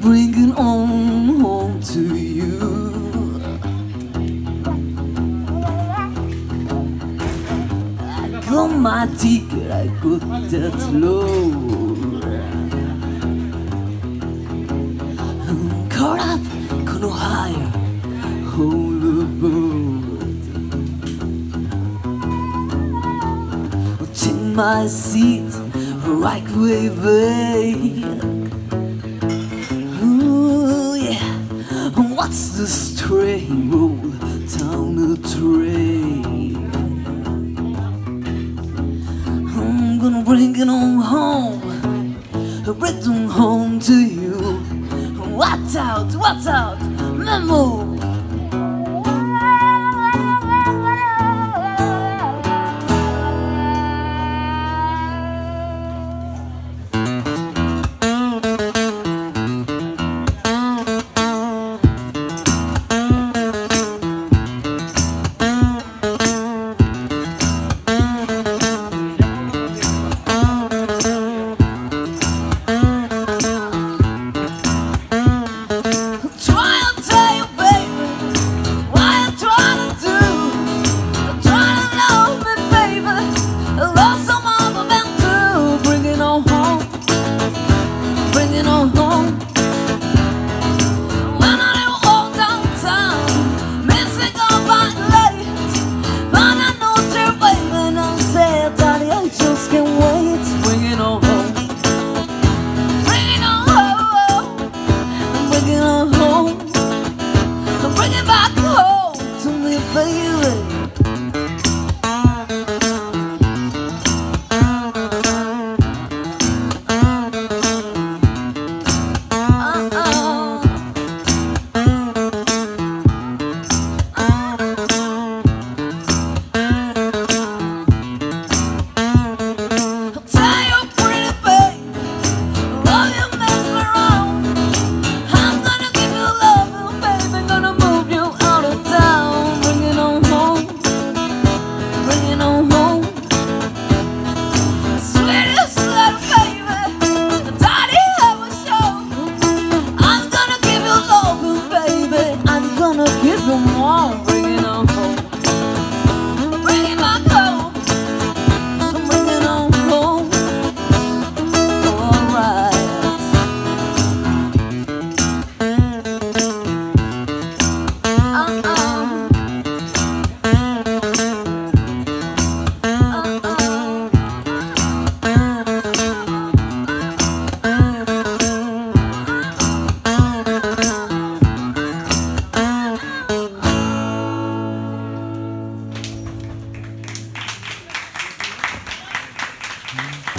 bringing on home to you. I got my ticket, I put that low I'm caught up, go no higher, hold the boat I Take my seat, right way, babe What's this train roll down the train? I'm gonna bring it on home, bring it home to you. Watch out, watch out, memo.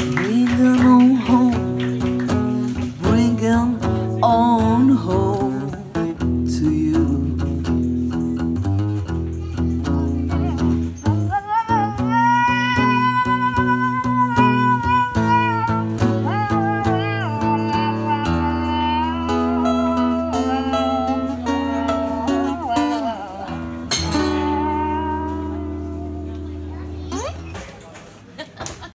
你的。